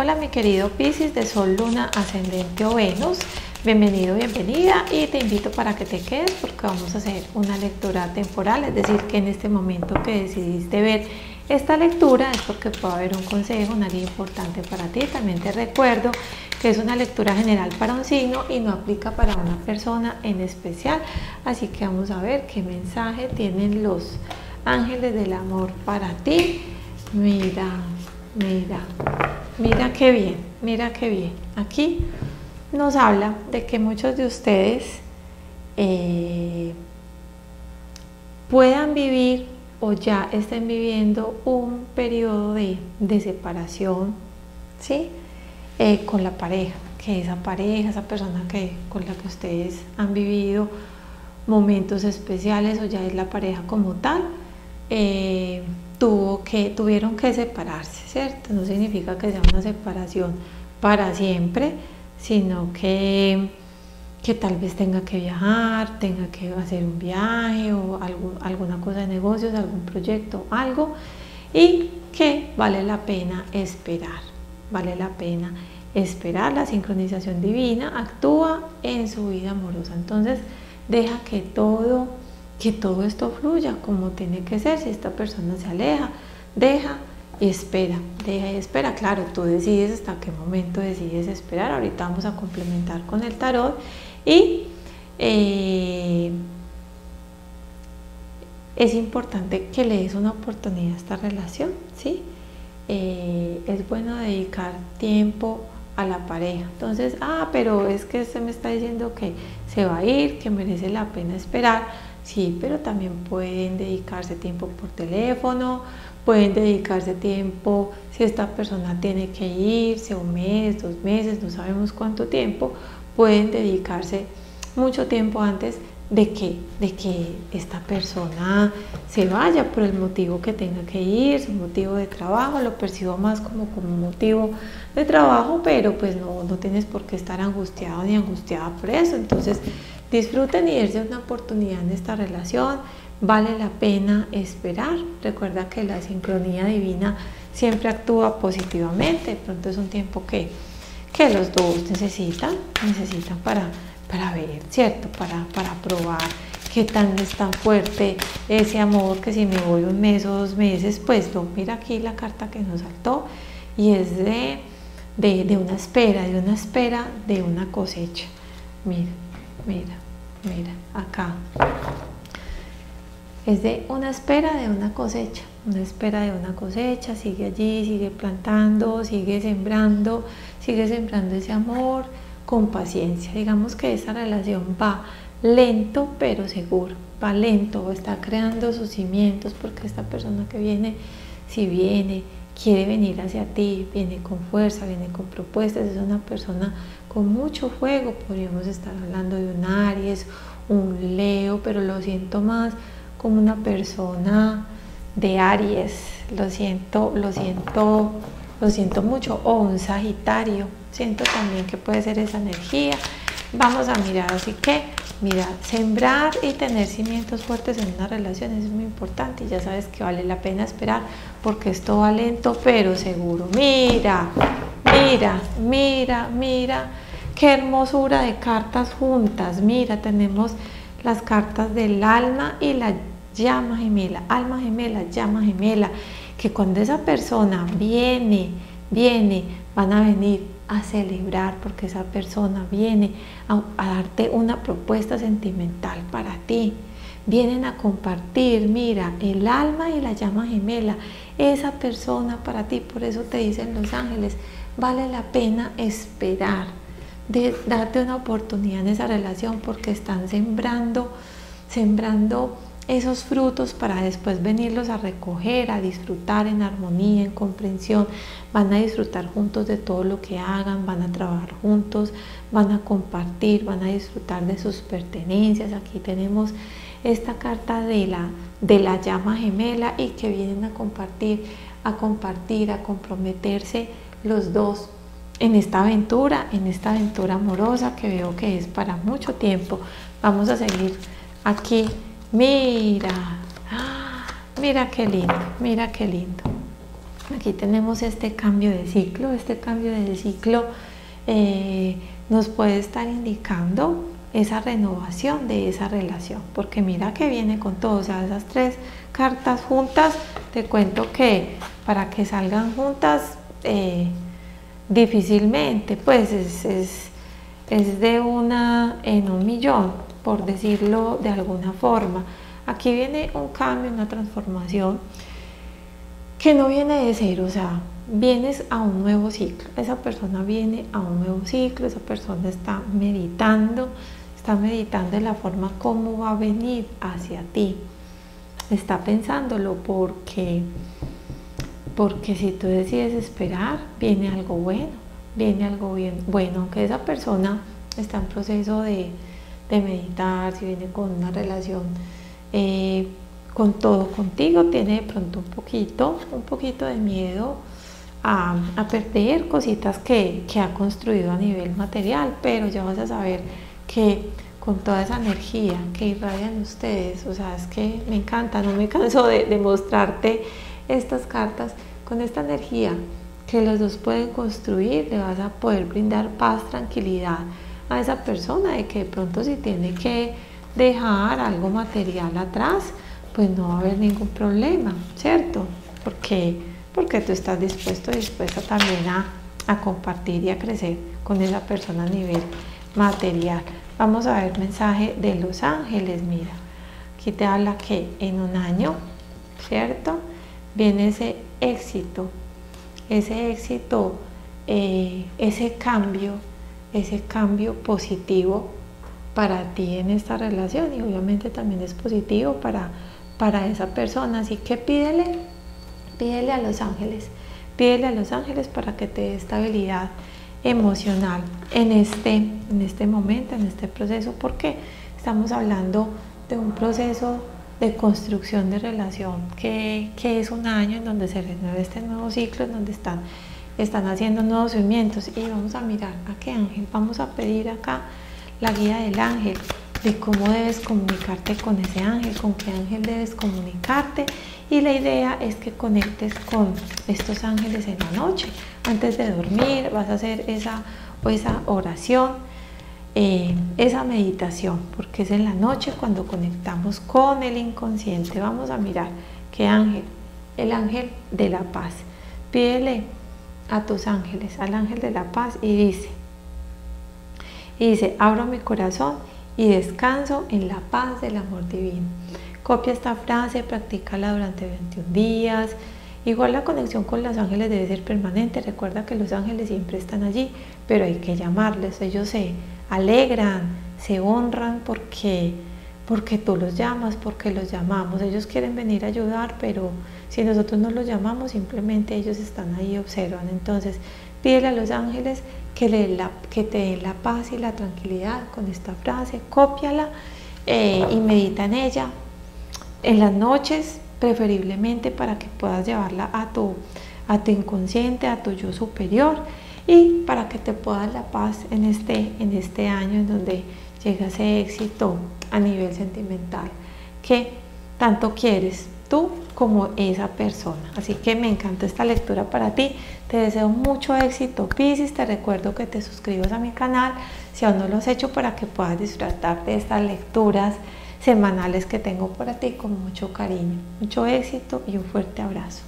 Hola mi querido Piscis de Sol, Luna, Ascendente o Venus. Bienvenido, bienvenida y te invito para que te quedes porque vamos a hacer una lectura temporal, es decir, que en este momento que decidiste ver esta lectura es porque puede haber un consejo, una guía importante para ti. También te recuerdo que es una lectura general para un signo y no aplica para una persona en especial. Así que vamos a ver qué mensaje tienen los ángeles del amor para ti. Mira, mira, mira qué bien, mira qué bien. Aquí nos habla de que muchos de ustedes eh, puedan vivir o ya estén viviendo un periodo de, separación, ¿sí? Eh, con la pareja, que esa pareja, esa persona que, con la que ustedes han vivido momentos especiales o ya es la pareja como tal, eh, tuvo que, tuvieron que separarse, ¿cierto? No significa que sea una separación para siempre, sino que, que tal vez tenga que viajar, tenga que hacer un viaje o alguna cosa de negocios, algún proyecto, algo, y que vale la pena esperar, vale la pena esperar, la sincronización divina actúa en su vida amorosa, entonces deja que todo, que todo esto fluya como tiene que ser, si esta persona se aleja, deja y espera, deja y espera. Claro, tú decides hasta qué momento decides esperar. Ahorita vamos a complementar con el tarot y eh, es importante que le des una oportunidad a esta relación, ¿sí? Eh, es bueno dedicar tiempo a la pareja. Entonces, ah, pero es que usted me está diciendo que se va a ir, que merece la pena esperar. Sí, pero también pueden dedicarse tiempo por teléfono, pueden dedicarse tiempo, si esta persona tiene que irse un mes, dos meses, no sabemos cuánto tiempo, pueden dedicarse mucho tiempo antes de que, de que esta persona se vaya por el motivo que tenga que ir, su motivo de trabajo, lo percibo más como, como un motivo de trabajo, pero pues no, no tienes por qué estar angustiado ni angustiada por eso. Entonces disfruten y dense una oportunidad en esta relación vale la pena esperar. Recuerda que la sincronía divina siempre actúa positivamente, de pronto es un tiempo que, que los dos necesitan, necesitan para, para ver, ¿cierto? Para, para probar qué tan es tan fuerte ese amor que si me voy un mes o dos meses, pues mira aquí la carta que nos saltó y es de, de, de una espera, de una espera de una cosecha. Mira, mira, mira, acá es de una espera de una cosecha, una espera de una cosecha, sigue allí, sigue plantando, sigue sembrando, sigue sembrando ese amor con paciencia. Digamos que esa relación va lento pero seguro, va lento, está creando sus cimientos porque esta persona que viene, si viene, quiere venir hacia ti, viene con fuerza, viene con propuestas, es una persona con mucho fuego, podríamos estar hablando de un Aries, un Leo, pero lo siento más como una persona de Aries, lo siento, lo siento, lo siento mucho, o un Sagitario, siento también que puede ser esa energía. Vamos a mirar, así que mira, sembrar y tener cimientos fuertes en una relación es muy importante y ya sabes que vale la pena esperar porque esto va lento pero seguro. Mira, mira, mira, mira, qué hermosura de cartas juntas. Mira, tenemos las cartas del alma y la llama gemela, alma gemela, llama gemela, que cuando esa persona viene, viene, van a venir a celebrar porque esa persona viene a, darte una propuesta sentimental para ti. Vienen a compartir, mira, el alma y la llama gemela, esa persona para ti. Por eso te dicen los ángeles, vale la pena esperar, de darte una oportunidad en esa relación porque están sembrando, sembrando esos frutos para después venirlos a recoger, a disfrutar en armonía, en comprensión. Van a disfrutar juntos de todo lo que hagan, van a trabajar juntos, van a compartir, van a disfrutar de sus pertenencias. Aquí tenemos esta carta de la, de la llama gemela y que vienen a compartir, a compartir, a comprometerse los dos en esta aventura, en esta aventura amorosa que veo que es para mucho tiempo. Vamos a seguir aquí Mira, mira qué lindo, mira qué lindo. Aquí tenemos este cambio de ciclo. Este cambio de ciclo eh, nos puede estar indicando esa renovación de esa relación, porque mira que viene con todo, o sea, esas tres cartas juntas, te cuento que para que salgan juntas, eh, difícilmente, pues es, es, de una en un millón, por decirlo de alguna forma. Aquí viene un cambio, una transformación que no viene de cero, o sea, vienes a un nuevo ciclo. Esa persona viene a un nuevo ciclo, esa persona está meditando, está meditando en la forma como va a venir hacia ti. Está pensándolo porque porque si tú decides esperar, viene algo bueno, viene algo bien bueno, aunque esa persona está en proceso de, meditar, si viene con una relación eh, con todo contigo, tiene de pronto un poquito, un poquito de miedo a, perder cositas que, que, ha construido a nivel material, pero ya vas a saber que con toda esa energía que irradian ustedes, o sea, es que me encanta, no me canso de, de mostrarte estas cartas con esta energía que los dos pueden construir, le vas a poder brindar paz, tranquilidad a esa persona de que de pronto si tiene que dejar algo material atrás, pues no va a haber ningún problema, ¿cierto? Porque, porque tú estás dispuesto, dispuesta también a, a compartir y a crecer con esa persona a nivel material. Vamos a ver mensaje de los ángeles, mira. Aquí te habla que en un año, ¿cierto? Viene ese éxito, ese éxito, eh, ese cambio, ese cambio positivo para ti en esta relación y obviamente también es positivo para, para esa persona. Así que pídele, pídele a los ángeles, pídele a los ángeles para que te dé estabilidad emocional en este, en este momento, en este proceso, porque estamos hablando de un proceso de construcción de relación, que, es un año en donde se renueva este nuevo ciclo, en donde están, están haciendo nuevos movimientos. Y vamos a mirar a qué ángel, vamos a pedir acá la guía del ángel, de cómo debes comunicarte con ese ángel, con qué ángel debes comunicarte. Y la idea es que conectes con estos ángeles en la noche. Antes de dormir vas a hacer esa, esa oración eh, esa meditación, porque es en la noche cuando conectamos con el inconsciente. Vamos a mirar qué ángel, el ángel de la paz. Pídele a tus ángeles, al ángel de la paz y dice, y dice, abro mi corazón y descanso en la paz del amor divino. Copia esta frase, practícala durante 21 días. Igual la conexión con los ángeles debe ser permanente. Recuerda que los ángeles siempre están allí, pero hay que llamarles. Ellos se alegran, se honran porque, porque tú los llamas, porque los llamamos. Ellos quieren venir a ayudar, pero si nosotros no los llamamos, simplemente ellos están ahí y observan. Entonces, pídele a los ángeles que, le la, que te den la paz y la tranquilidad con esta frase, cópiala eh, y medita en ella en las noches, preferiblemente para que puedas llevarla a tu, inconsciente, a tu yo superior y para que te pueda dar la paz en este, en este año en donde llega ese éxito a nivel sentimental que tanto quieres tú como esa persona. Así que me encanta esta lectura para ti. Te deseo mucho éxito, Pisces. Te recuerdo que te suscribas a mi canal si aún no lo has hecho para que puedas disfrutar de estas lecturas semanales que tengo para ti con mucho cariño. Mucho éxito y un fuerte abrazo.